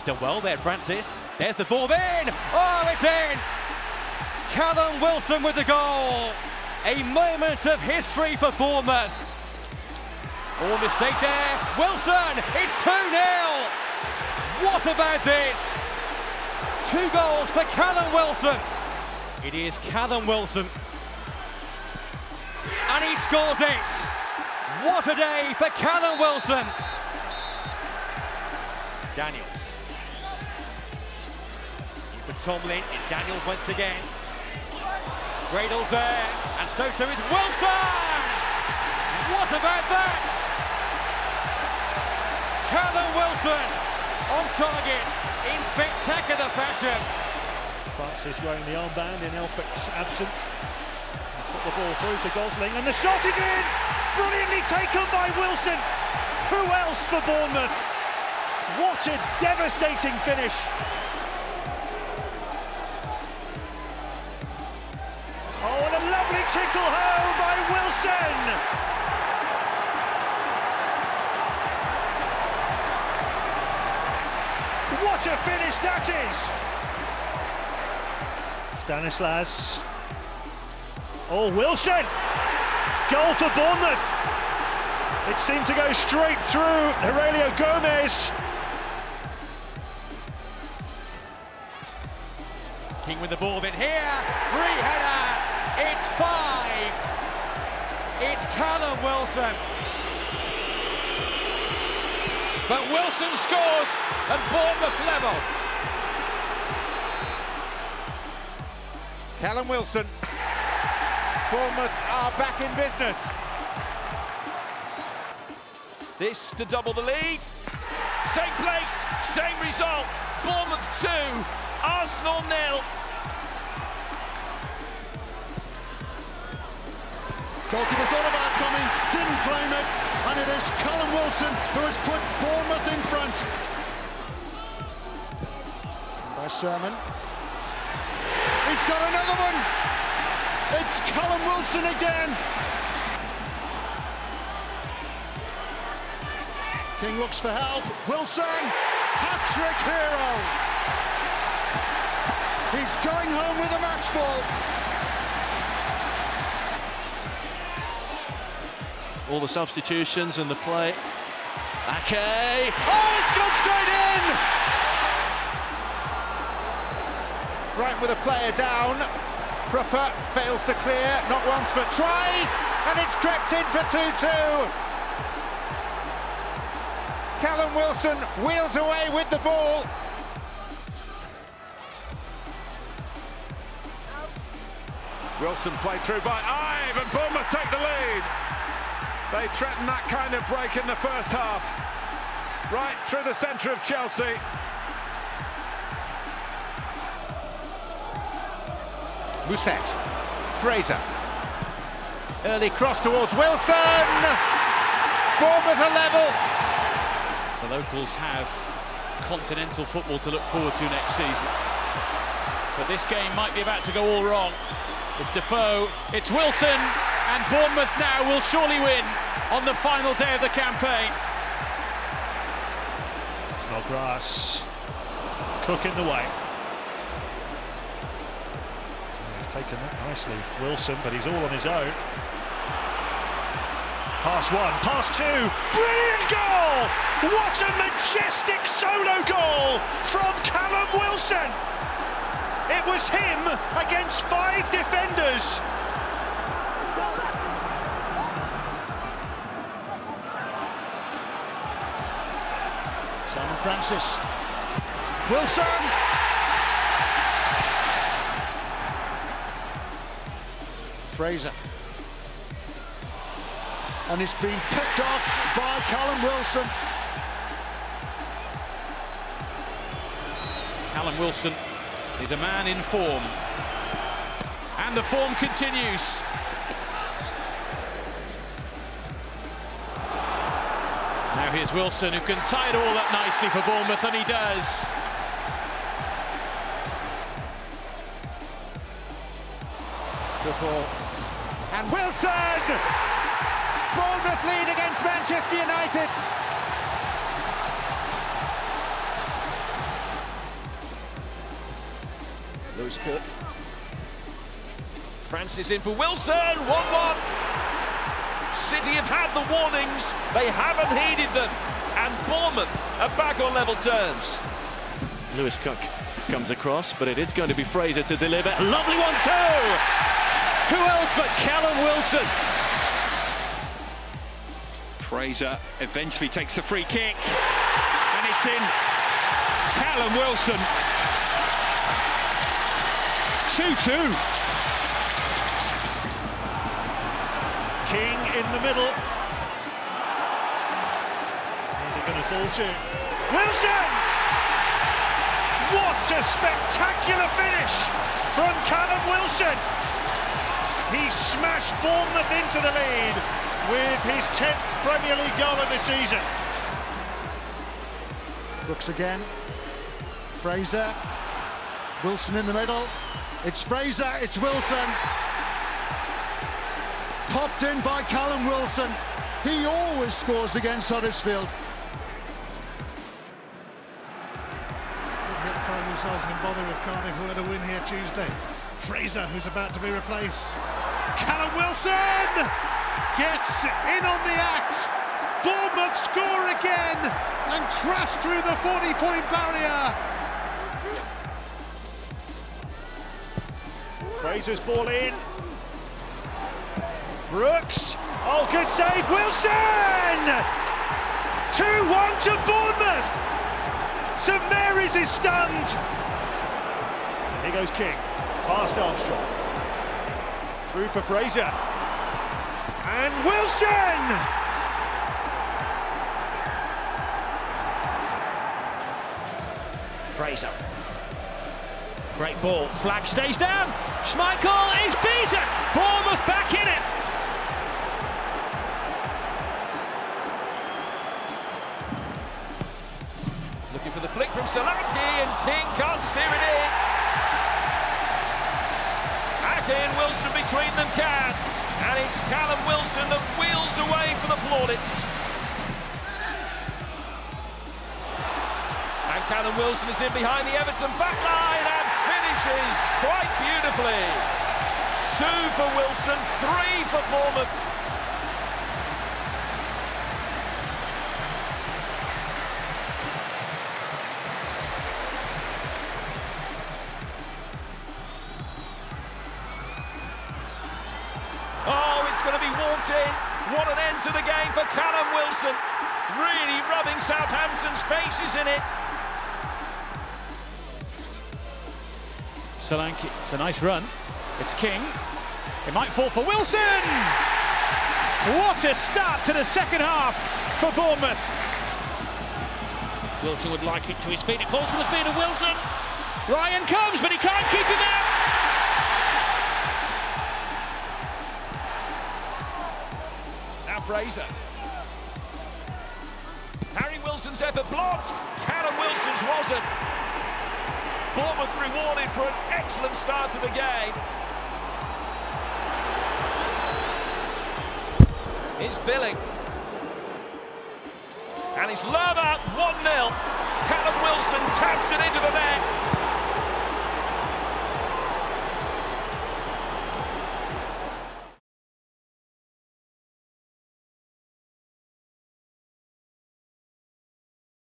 he's done well there, Francis. There's the ball in. Oh, it's in. Callum Wilson with the goal. A moment of history for Bournemouth. All mistake there. Wilson, it's 2-0. What about this? Two goals for Callum Wilson. It is Callum Wilson. And he scores it. What a day for Callum Wilson. Daniels. Tomlin, it's Daniels once again. Gradel's there, and so too is Wilson! What about that? Callum Wilson on target in spectacular fashion. Francis wearing the armband in Elphick's absence. He's put the ball through to Gosling, and the shot is in! Brilliantly taken by Wilson. Who else for Bournemouth? What a devastating finish. Tickle home by Wilson. What a finish that is! Stanislas. Oh, Wilson! Goal for Bournemouth. It seemed to go straight through Heurelho Gomes. King with the ball in here. Free It's Callum Wilson. But Wilson scores and Bournemouth level. Callum Wilson. Bournemouth are back in business. This to double the lead. Same place, same result. Bournemouth 2, Arsenal nil. Goalkeeper thought about coming, didn't claim it, and it is Callum Wilson who has put Bournemouth in front. By Sherman. He's got another one. It's Callum Wilson again. King looks for help. Wilson, hat-trick hero. He's going home with a match ball. All the substitutions and the play. Ake. Oh, it's gone straight in! Right with a player down. Proper fails to clear, not once but twice, and it's crept in for 2-2. Callum Wilson wheels away with the ball. Wilson played through by Ibe and Bournemouth take the lead. They threatened that kind of break in the first half. Right through the centre of Chelsea. Mousset. Fraser. Early cross towards Wilson. Bournemouth are level. The locals have continental football to look forward to next season. But this game might be about to go all wrong. It's Defoe, it's Wilson, and Bournemouth now will surely win on the final day of the campaign. Snodgrass cooking the way. He's taken that nicely, Wilson, but he's all on his own. Pass one, pass two, brilliant goal! What a majestic solo goal from Callum Wilson! It was him against five defenders. Simon Francis. Wilson! Fraser. And it's been picked off by Callum Wilson. Callum Wilson is a man in form. And the form continues. Now here's Wilson, who can tie it all up nicely for Bournemouth, and he does. Before. And Wilson! Bournemouth lead against Manchester United. Lewis Cook. Francis in for Wilson, 1-1. City have had the warnings, they haven't heeded them, and Bournemouth are back on level terms. Lewis Cook comes across, but it is going to be Fraser to deliver. Lovely one too! Who else but Callum Wilson? Fraser eventually takes a free kick, and it's in. Callum Wilson. 2-2. In the middle. Where's it going to fall to? Wilson! What a spectacular finish from Callum Wilson! He smashed Bournemouth into the lead with his 10th Premier League goal of the season. Brooks again. Fraser. Wilson in the middle. It's Fraser, it's Wilson. Popped in by Callum Wilson. He always scores against Huddersfield. Didn't find themselves in bother if Cardiff Who were to win here Tuesday. Fraser, who's about to be replaced. Callum Wilson gets in on the act. Bournemouth score again and crash through the 40-point barrier. Fraser's ball in. Brooks. Oh, good save. Wilson! 2-1 to Bournemouth. St Mary's is stunned. Here goes King. Fast Armstrong. Through for Fraser. And Wilson! Fraser. Great ball. Flag stays down. Schmeichel is beaten. Bournemouth back in it. Solanke, and King can't steer it in. Ake and Wilson between them can. And it's Callum Wilson that wheels away for the plaudits. And Callum Wilson is in behind the Everton back line and finishes quite beautifully. Two for Wilson, three for Bournemouth. It's going to be walked in. What an end to the game for Callum Wilson. Really rubbing Southampton's faces in it. Solanke, it's a nice run. It's King. It might fall for Wilson! What a start to the second half for Bournemouth. Wilson would like it to his feet. It falls to the feet of Wilson. Ryan comes, but he can't keep him out. Fraser. Harry Wilson's effort blocked. Callum Wilson's wasn't. Bournemouth rewarded for an excellent start to the game. It's Billing. And it's Lerma 1-0. Callum Wilson taps it into the net.